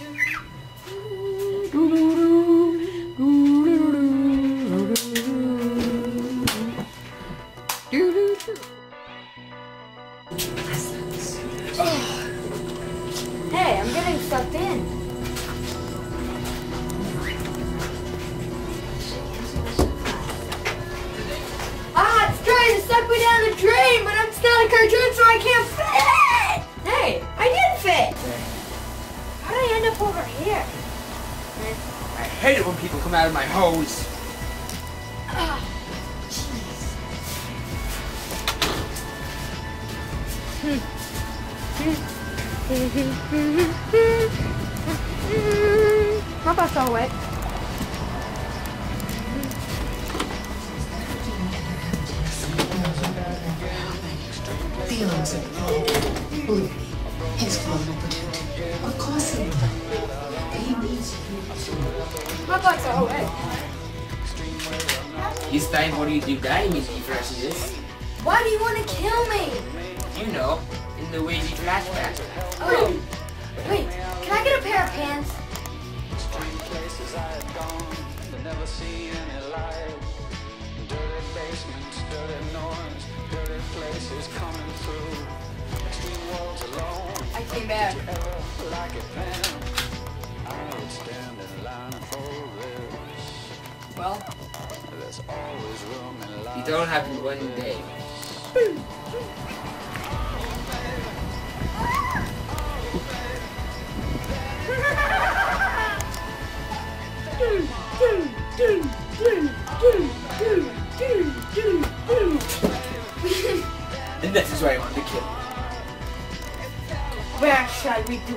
Hey, I'm getting sucked in. Ah, it's trying to suck me down the drain, but I'm still a cartoon, so I can't here? I hate it when people come out of my hose. Ah, jeez. My butt's all wet. Feelings of pride. Believe me, he's global protected. My butt's all wet. This time, what do you do dying in this? Why do you want to kill me? You know, in the Wavy Trash Bag. Oh, wait, can I get a pair of pants? places I had gone, but never seen any light. Dirty basements, dirty noise, dirty places coming through. Extreme worlds alone, I came back. Stand in line for this. Well, There's always room in life. It don't happen one day. And this is why I want to kill. where shall we do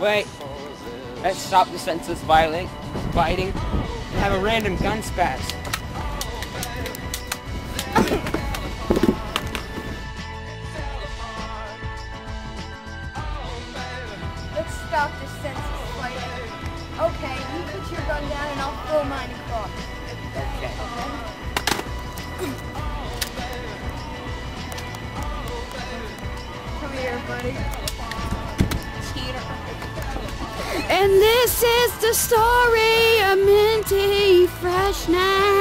Wait. Let's stop the senseless violent fighting and have a random gun spaz. Let's stop this senseless fighting. Okay, you put your gun down and I'll throw mine across. Okay. Come here, buddy. And this is the story of Minty Freshness.